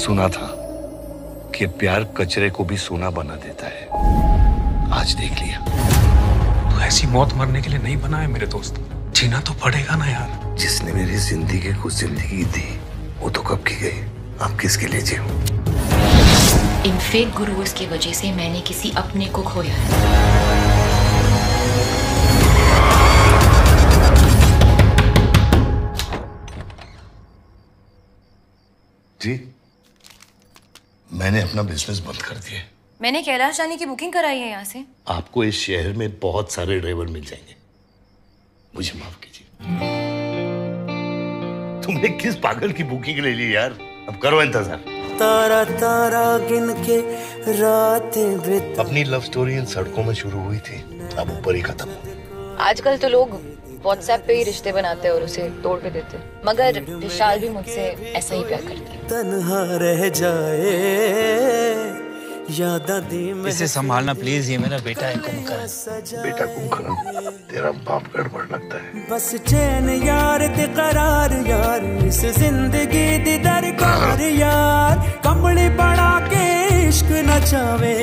सुना था कि प्यार कचरे को भी सोना बना देता है। आज देख लिया। तो ऐसी मौत मरने के लिए नहीं बना है मेरे दोस्त। जीना तो पड़ेगा ना यार। जिसने मेरी ज़िंदगी को ज़िंदगी दी वो तो कब की गई? आप किसके लिए जियो इन फेक गुरुओं की वजह से मैंने किसी अपने को खोया है। जी? मैंने अपना बिज़नेस बंद कर दिया मैंने कैलाश जाने की बुकिंग कराई है यहाँ से। आपको इस शहर में बहुत सारे ड्राइवर मिल जाएँगे। मुझे माफ़ कीजिए। तुमने किस पागल की बुकिंग ले ली यार? अब करो इंतज़ार। तारा तारा गिन के रातें बिता अपनी लव स्टोरी इन सड़कों में शुरू हुई थी। अब ऊपर ही खत्म हो आजकल तो लोग व्हाट्सएप पे ही रिश्ते बनाते हैं और उसे तोड़ के देते मगर विशाल भी मुझसे ऐसा ही प्यार करते हैं। तन्हा रह जाए यादा दी में इसे संभालना प्लीज़ ये मेरा बेटा है कुमकर बेटा कुंभकर्ण तेरा बाप गड़बड़ लगता है। बस चैन यार ते करार यार इस ज़िंदगी दी दरकार यार। कंबली बना के इश्क नचावे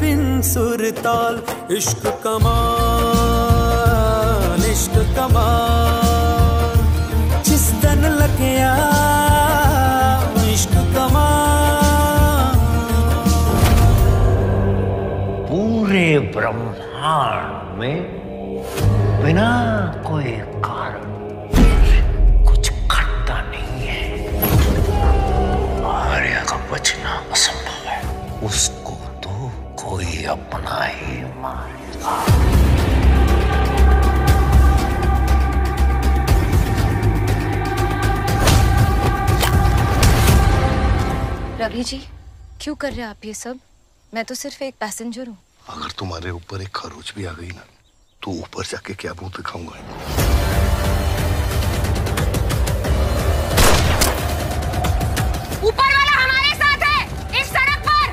बिन सुर ताल इश्क कमाल। इश्क कमाल जिस दिन लग्या इश्क कमाल पूरे ब्रह्मांड में बिना कोई कारण, कुछ घटता नहीं है। आर्या का बचना असंभव है। उसको तो कोई अपना ही मारेगा। रवि जी क्यों कर रहे हैं आप ये सब? मैं तो सिर्फ़ एक पैसेंजर हूँ। अगर तुम्हारे ऊपर एक खरोच भी आ गई ना तो ऊपर जाके क्या मुँह दिखाऊँगा? ऊपर वाला हमारे साथ है! इस सड़क पर!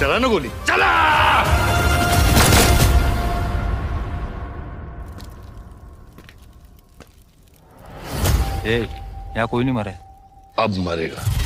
चला ना गोली। चला! ए यहाँ कोई नहीं मरे। अब मरेगा।